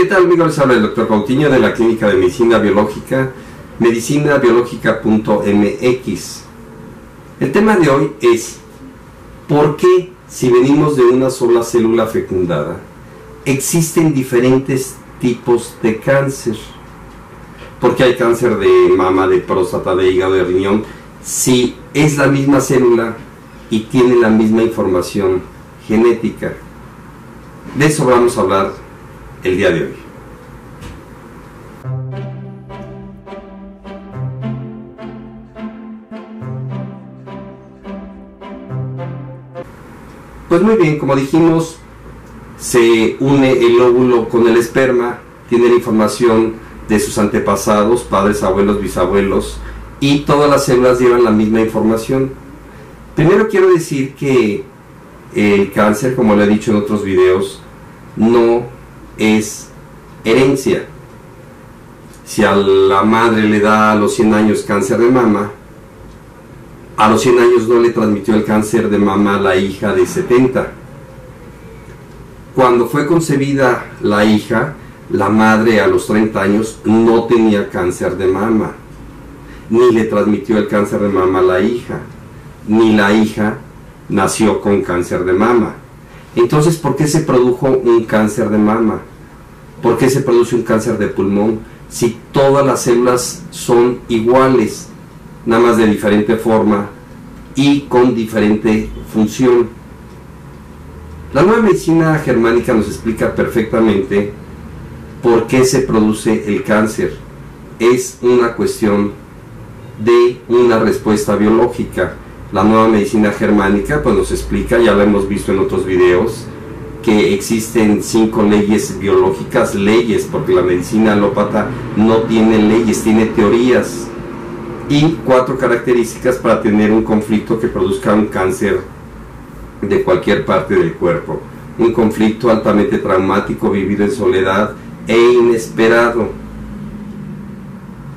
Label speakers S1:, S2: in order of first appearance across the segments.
S1: ¿Qué tal amigos? Les habla el doctor Cautiño de la Clínica de Medicina Biológica, medicinabiológica.mx. El tema de hoy es, ¿por qué si venimos de una sola célula fecundada, existen diferentes tipos de cáncer? Porque hay cáncer de mama, de próstata, de hígado, de riñón, si es la misma célula y tiene la misma información genética. De eso vamos a hablar el día de hoy. Pues muy bien, como dijimos, se une el óvulo con el esperma, tiene la información de sus antepasados, padres, abuelos, bisabuelos, y todas las células llevan la misma información. Primero quiero decir que el cáncer, como le he dicho en otros videos, no es herencia. Si a la madre le da a los 100 años cáncer de mama, a los 100 años no le transmitió el cáncer de mama a la hija de 70. Cuando fue concebida la hija, la madre a los 30 años no tenía cáncer de mama, ni le transmitió el cáncer de mama a la hija, ni la hija nació con cáncer de mama. Entonces, ¿por qué se produjo un cáncer de mama? ¿Por qué se produce un cáncer de pulmón? Si todas las células son iguales, nada más de diferente forma y con diferente función. La nueva medicina germánica nos explica perfectamente por qué se produce el cáncer. Es una cuestión de una respuesta biológica. La nueva medicina germánica pues nos explica, ya lo hemos visto en otros videos, que existen cinco leyes biológicas, leyes, porque la medicina alópata no tiene leyes, tiene teorías, y cuatro características para tener un conflicto que produzca un cáncer de cualquier parte del cuerpo. Un conflicto altamente traumático, vivido en soledad e inesperado.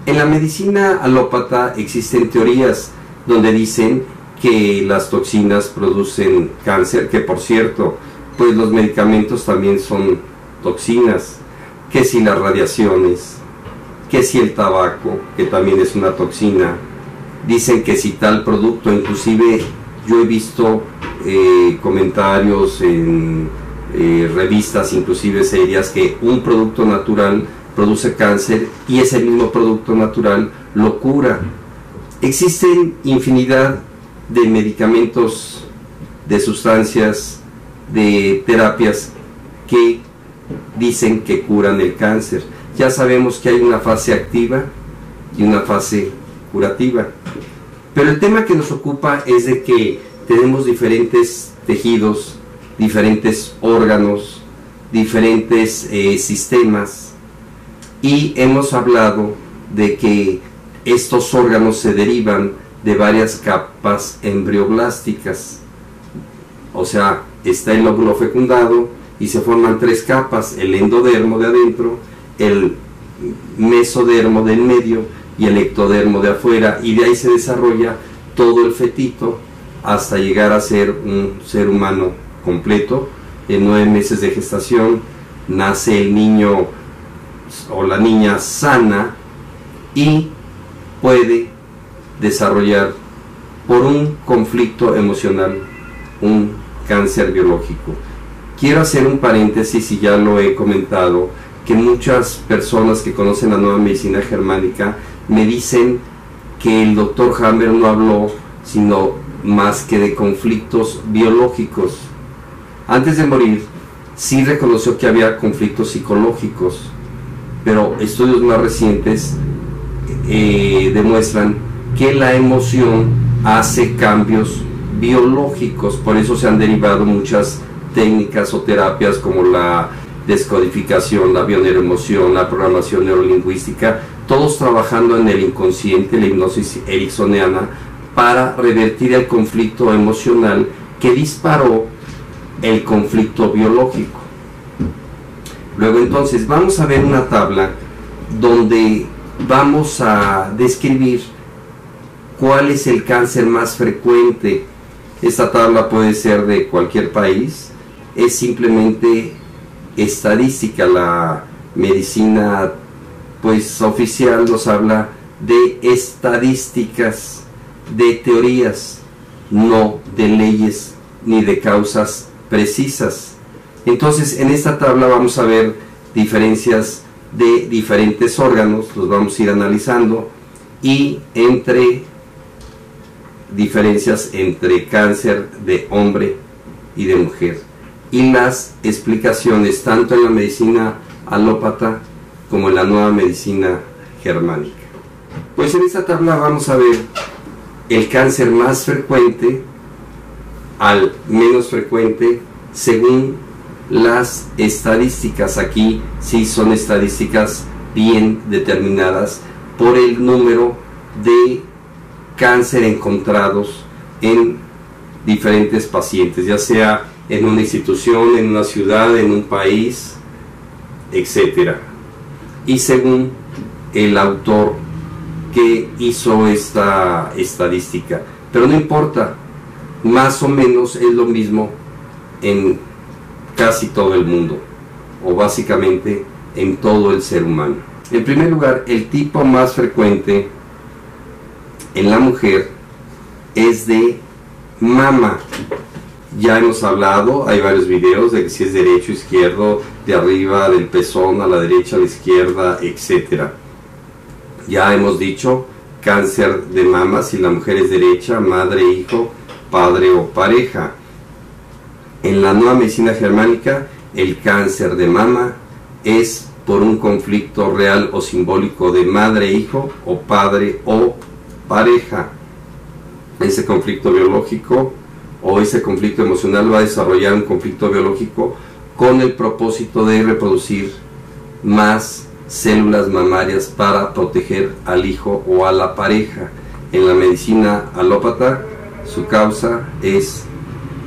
S1: En la medicina alópata existen teorías donde dicen que las toxinas producen cáncer, que por cierto, pues los medicamentos también son toxinas, que si las radiaciones, que si el tabaco, que también es una toxina, dicen que si tal producto, inclusive yo he visto eh, comentarios en eh, revistas, inclusive serias, que un producto natural produce cáncer y ese mismo producto natural lo cura. Existen infinidad de medicamentos, de sustancias, de terapias que dicen que curan el cáncer. Ya sabemos que hay una fase activa y una fase curativa. Pero el tema que nos ocupa es de que tenemos diferentes tejidos, diferentes órganos, diferentes eh, sistemas y hemos hablado de que estos órganos se derivan de varias capas embrioblásticas. O sea, está el óvulo fecundado y se forman tres capas, el endodermo de adentro, el mesodermo del medio y el ectodermo de afuera y de ahí se desarrolla todo el fetito hasta llegar a ser un ser humano completo. En nueve meses de gestación nace el niño o la niña sana y puede desarrollar por un conflicto emocional un cáncer biológico. Quiero hacer un paréntesis y ya lo he comentado, que muchas personas que conocen la nueva medicina germánica me dicen que el doctor Hammer no habló sino más que de conflictos biológicos. Antes de morir, sí reconoció que había conflictos psicológicos, pero estudios más recientes eh, demuestran que la emoción hace cambios biológicos, por eso se han derivado muchas técnicas o terapias como la descodificación, la bioneuroemoción, la programación neurolingüística, todos trabajando en el inconsciente, la hipnosis ericksoniana, para revertir el conflicto emocional que disparó el conflicto biológico. Luego entonces vamos a ver una tabla donde vamos a describir cuál es el cáncer más frecuente. Esta tabla puede ser de cualquier país, es simplemente estadística, la medicina pues oficial nos habla de estadísticas, de teorías, no de leyes ni de causas precisas. Entonces, en esta tabla vamos a ver diferencias de diferentes órganos, los vamos a ir analizando, y entre diferencias entre cáncer de hombre y de mujer. Y las explicaciones tanto en la medicina alópata como en la nueva medicina germánica. Pues en esta tabla vamos a ver el cáncer más frecuente al menos frecuente según las estadísticas. Aquí sí son estadísticas bien determinadas por el número de cáncer encontrados en diferentes pacientes, ya sea en una institución, en una ciudad, en un país, etc. Y según el autor que hizo esta estadística. Pero no importa, más o menos es lo mismo en casi todo el mundo, o básicamente en todo el ser humano. En primer lugar, el tipo más frecuente en la mujer es de mama. Ya hemos hablado, hay varios videos de si es derecho, izquierdo, de arriba, del pezón a la derecha, a la izquierda, etc. Ya hemos dicho cáncer de mama si la mujer es derecha, madre, hijo, padre o pareja. En la nueva medicina germánica, el cáncer de mama es por un conflicto real o simbólico de madre-hijo o padre o pareja. Ese conflicto biológico o ese conflicto emocional va a desarrollar un conflicto biológico con el propósito de reproducir más células mamarias para proteger al hijo o a la pareja. En la medicina alópata su causa es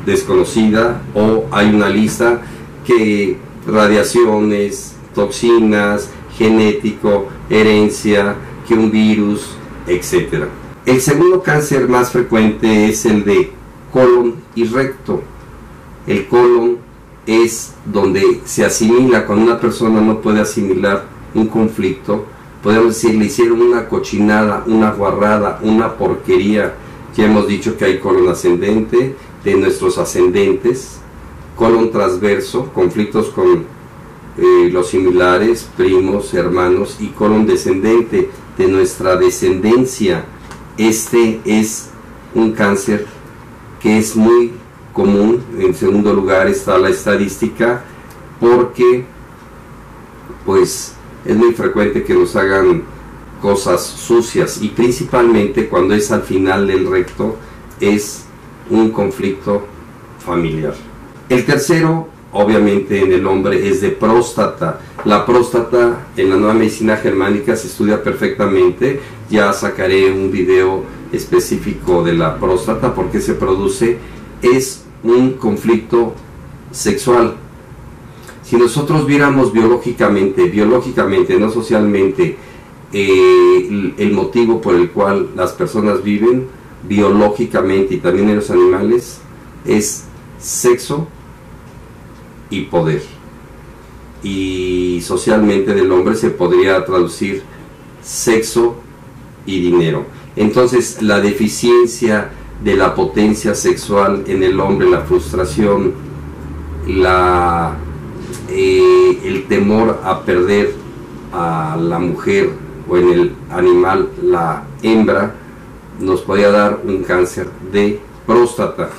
S1: desconocida o hay una lista que radiaciones, toxinas, genético, herencia, que un virus, etc. El segundo cáncer más frecuente es el de colon y recto. El colon es donde se asimila, cuando una persona no puede asimilar un conflicto, podemos decir, le hicieron una cochinada, una guarrada, una porquería. Ya hemos dicho que hay colon ascendente, de nuestros ascendentes, colon transverso, conflictos con eh, los similares, primos, hermanos, y colon descendente, de nuestra descendencia. Este es un cáncer que es muy común. En segundo lugar está la estadística porque pues es muy frecuente que nos hagan cosas sucias y principalmente cuando es al final del recto es un conflicto familiar. El tercero, obviamente en el hombre, es de próstata. La próstata en la nueva medicina germánica se estudia perfectamente. Ya sacaré un video específico de la próstata porque se produce. Es un conflicto sexual. Si nosotros viéramos biológicamente, biológicamente, no socialmente, eh, el motivo por el cual las personas viven, biológicamente y también en los animales es sexo y poder. Y socialmente del hombre se podría traducir sexo y dinero. Entonces la deficiencia de la potencia sexual en el hombre, la frustración, la, eh, el temor a perder a la mujer o en el animal la hembra, nos podría dar un cáncer de próstata.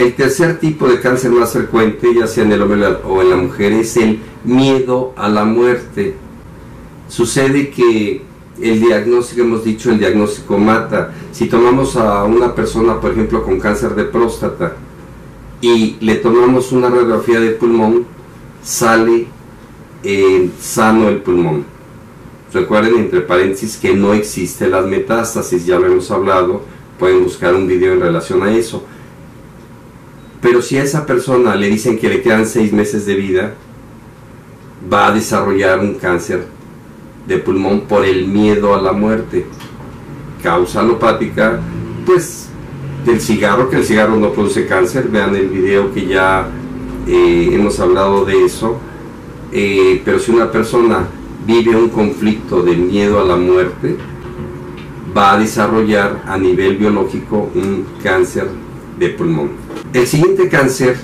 S1: El tercer tipo de cáncer más frecuente, ya sea en el hombre o en la mujer, es el miedo a la muerte. Sucede que el diagnóstico, hemos dicho, el diagnóstico mata. Si tomamos a una persona, por ejemplo, con cáncer de próstata y le tomamos una radiografía de pulmón, sale eh, sano el pulmón Recuerden entre paréntesis que no existe las metástasis, ya lo hemos hablado, pueden buscar un video en relación a eso. Pero si a esa persona le dicen que le quedan seis meses de vida, va a desarrollar un cáncer de pulmón por el miedo a la muerte. Causa alopática, pues del cigarro, que el cigarro no produce cáncer, vean el video que ya eh, hemos hablado de eso eh, pero si una persona vive un conflicto de miedo a la muerte, va a desarrollar a nivel biológico un cáncer de pulmón. El siguiente cáncer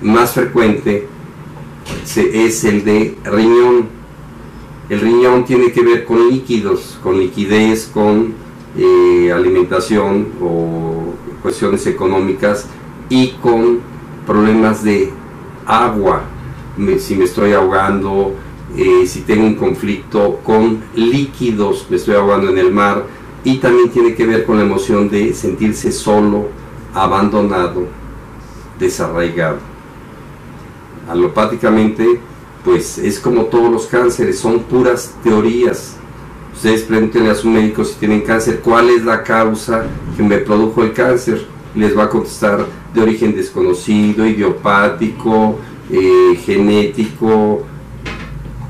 S1: más frecuente es el de riñón. El riñón tiene que ver con líquidos, con liquidez, con eh, alimentación o cuestiones económicas y con problemas de agua. si me estoy ahogando, eh, si tengo un conflicto con líquidos, me estoy ahogando en el mar, y también tiene que ver con la emoción de sentirse solo, abandonado, desarraigado. Alopáticamente, pues es como todos los cánceres, son puras teorías. Ustedes pregúntenle a su médico si tienen cáncer, ¿cuál es la causa que me produjo el cáncer? Les va a contestar de origen desconocido, idiopático, eh, genético,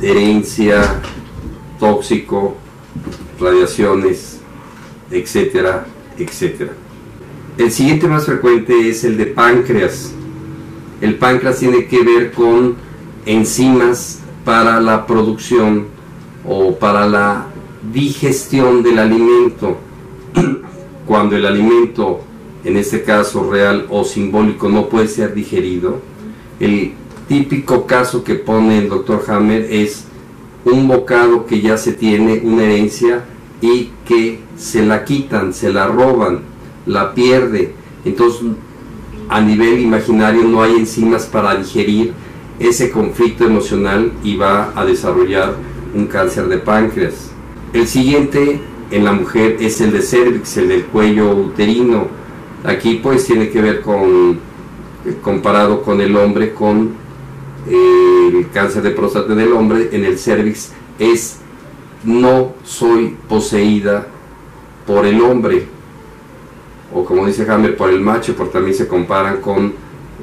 S1: herencia, tóxico, radiaciones, etcétera, etcétera. El siguiente más frecuente es el de páncreas. El páncreas tiene que ver con enzimas para la producción o para la digestión del alimento. Cuando el alimento, en este caso real o simbólico, no puede ser digerido, el típico caso que pone el doctor Hammer es un bocado que ya se tiene, una herencia, y que se la quitan, se la roban, la pierde. Entonces, a nivel imaginario no hay enzimas para digerir ese conflicto emocional y va a desarrollar un cáncer de páncreas. El siguiente en la mujer es el de cervix, el del cuello uterino. Aquí pues tiene que ver con, comparado con el hombre, con el cáncer de próstata del hombre en el cervix es no soy poseída por el hombre o como dice Hammer por el macho porque también se comparan con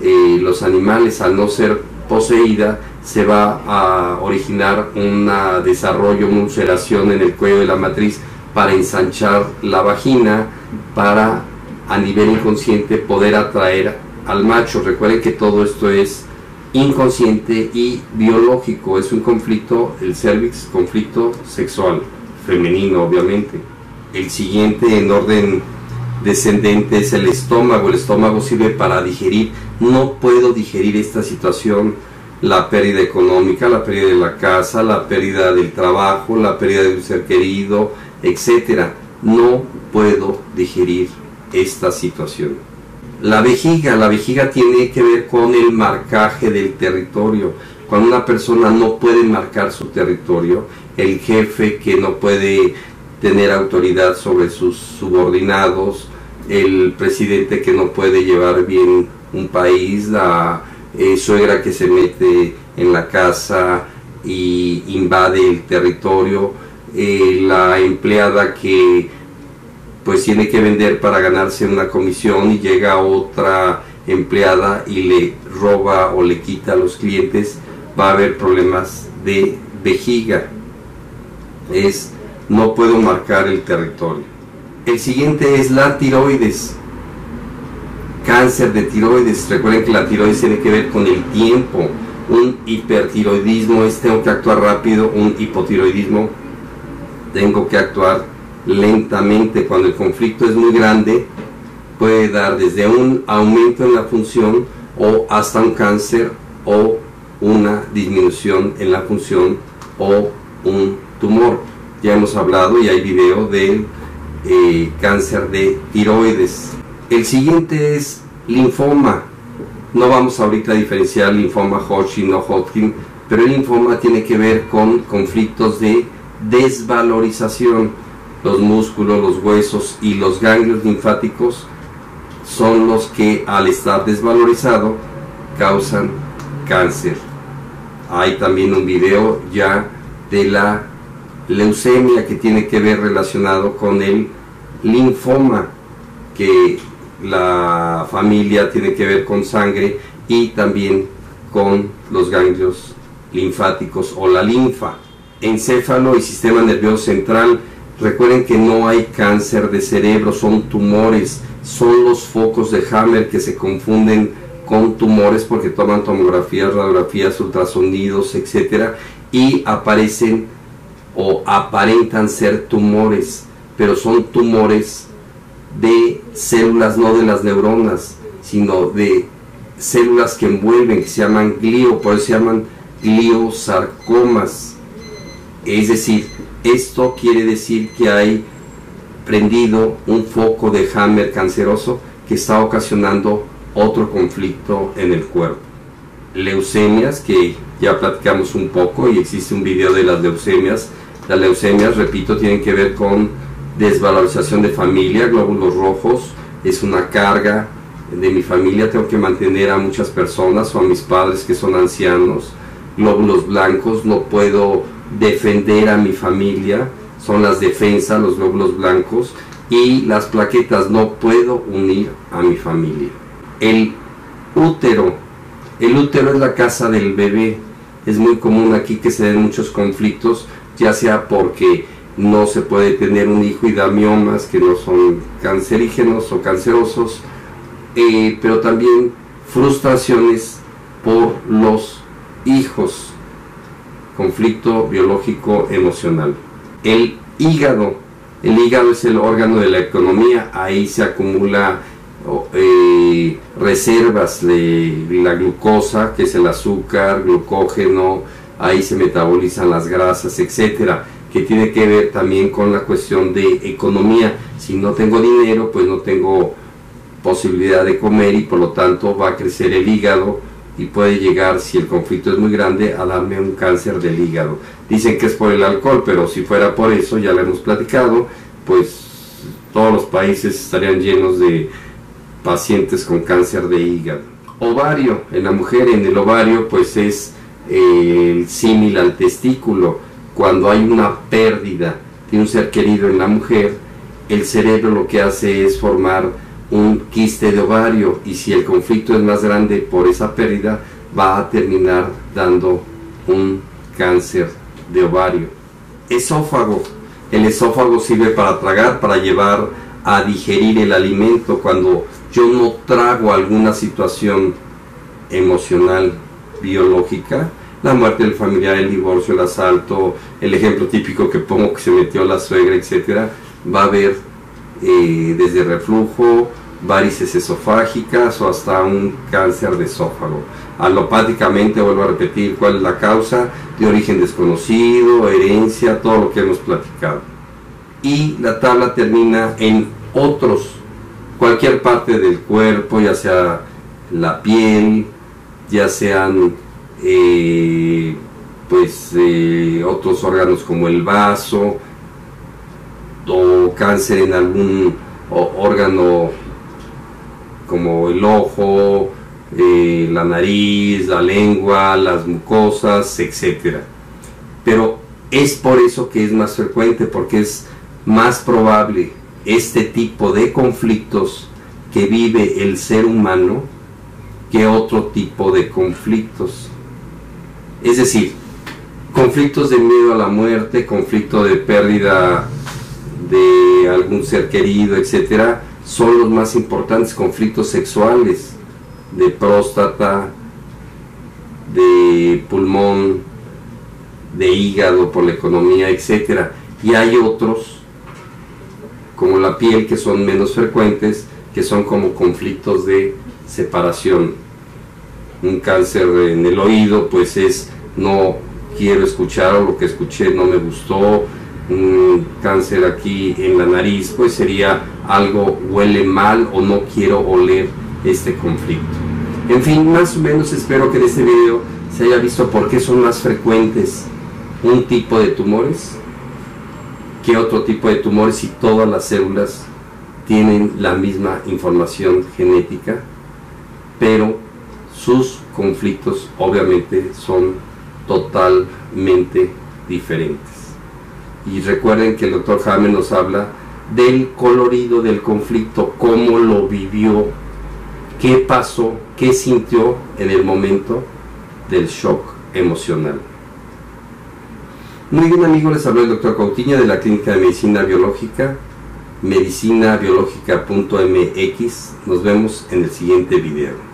S1: eh, los animales al no ser poseída se va a originar un desarrollo, una ulceración en el cuello de la matriz para ensanchar la vagina para a nivel inconsciente poder atraer al macho. Recuerden que todo esto es inconsciente y biológico. Es un conflicto, el cervix, conflicto sexual, femenino obviamente. El siguiente en orden descendente es el estómago. El estómago sirve para digerir. No puedo digerir esta situación, la pérdida económica, la pérdida de la casa, la pérdida del trabajo, la pérdida de un ser querido, etc. No puedo digerir esta situación. La vejiga, la vejiga tiene que ver con el marcaje del territorio. Cuando una persona no puede marcar su territorio, el jefe que no puede tener autoridad sobre sus subordinados, el presidente que no puede llevar bien un país, la eh, suegra que se mete en la casa y invade el territorio, eh, la empleada que pues tiene que vender para ganarse una comisión y llega otra empleada y le roba o le quita a los clientes, va a haber problemas de vejiga. Es no puedo marcar el territorio. El siguiente es la tiroides. Cáncer de tiroides. Recuerden que la tiroides tiene que ver con el tiempo. Un hipertiroidismo es tengo que actuar rápido, un hipotiroidismo tengo que actuar lentamente cuando el conflicto es muy grande, puede dar desde un aumento en la función o hasta un cáncer o una disminución en la función o un tumor. Ya hemos hablado y hay video del eh, cáncer de tiroides. El siguiente es linfoma. No vamos ahorita a diferenciar linfoma Hodgkin o Hodgkin, pero el linfoma tiene que ver con conflictos de desvalorización los músculos, los huesos y los ganglios linfáticos son los que al estar desvalorizado causan cáncer. Hay también un video ya de la leucemia que tiene que ver relacionado con el linfoma, que la familia tiene que ver con sangre y también con los ganglios linfáticos o la linfa. Encéfalo y sistema nervioso central Recuerden que no hay cáncer de cerebro, son tumores, son los focos de Hammer que se confunden con tumores porque toman tomografías, radiografías, ultrasonidos, etcétera, y aparecen o aparentan ser tumores, pero son tumores de células no de las neuronas, sino de células que envuelven, que se llaman glio, por eso se llaman gliosarcomas. Es decir, esto quiere decir que hay prendido un foco de Hammer canceroso que está ocasionando otro conflicto en el cuerpo. Leucemias, que ya platicamos un poco y existe un video de las leucemias. Las leucemias, repito, tienen que ver con desvalorización de familia, glóbulos rojos, es una carga de mi familia, tengo que mantener a muchas personas o a mis padres que son ancianos, glóbulos blancos, no puedo defender a mi familia, son las defensas, los glóbulos blancos, y las plaquetas, no puedo unir a mi familia. El útero, el útero es la casa del bebé, es muy común aquí que se den muchos conflictos, ya sea porque no se puede tener un hijo y da miomas que no son cancerígenos o cancerosos, eh, pero también frustraciones por los hijos, conflicto biológico emocional. El hígado, el hígado es el órgano de la economía, ahí se acumula eh, reservas de la glucosa, que es el azúcar, glucógeno, ahí se metabolizan las grasas, etcétera, que tiene que ver también con la cuestión de economía. Si no tengo dinero, pues no tengo posibilidad de comer y por lo tanto va a crecer el hígado y puede llegar, si el conflicto es muy grande, a darme un cáncer del hígado. Dicen que es por el alcohol, pero si fuera por eso, ya lo hemos platicado, pues todos los países estarían llenos de pacientes con cáncer de hígado. Ovario, en la mujer, en el ovario, pues es el símil al testículo. Cuando hay una pérdida de un ser querido en la mujer, el cerebro lo que hace es formar un quiste de ovario y si el conflicto es más grande por esa pérdida va a terminar dando un cáncer de ovario. Esófago. El esófago sirve para tragar, para llevar a digerir el alimento cuando yo no trago alguna situación emocional, biológica, la muerte del familiar, el divorcio, el asalto, el ejemplo típico que pongo que se metió la suegra, etcétera, va a haber eh, desde reflujo, varices esofágicas o hasta un cáncer de esófago. Alopáticamente, vuelvo a repetir, cuál es la causa, de origen desconocido, herencia, todo lo que hemos platicado. Y la tabla termina en otros, cualquier parte del cuerpo, ya sea la piel, ya sean eh, pues eh, otros órganos como el vaso, o cáncer en algún órgano como el ojo, eh, la nariz, la lengua, las mucosas, etc. Pero es por eso que es más frecuente, porque es más probable este tipo de conflictos que vive el ser humano que otro tipo de conflictos. Es decir, conflictos de miedo a la muerte, conflicto de pérdida de algún ser querido, etcétera, son los más importantes conflictos sexuales de próstata, de pulmón, de hígado por la economía, etc. Y hay otros, como la piel, que son menos frecuentes, que son como conflictos de separación. Un cáncer en el oído, pues es no quiero escuchar o lo que escuché no me gustó, un cáncer aquí en la nariz, pues sería algo huele mal o no quiero oler este conflicto. En fin, más o menos espero que en este video se haya visto por qué son más frecuentes un tipo de tumores que otro tipo de tumores y todas las células tienen la misma información genética, pero sus conflictos obviamente son totalmente diferentes. Y recuerden que el doctor Jaime nos habla del colorido del conflicto, cómo lo vivió, qué pasó, qué sintió en el momento del shock emocional. Muy bien amigos, les habló el doctor Cautiña de la Clínica de Medicina Biológica, medicinabiológica.mx. Nos vemos en el siguiente video.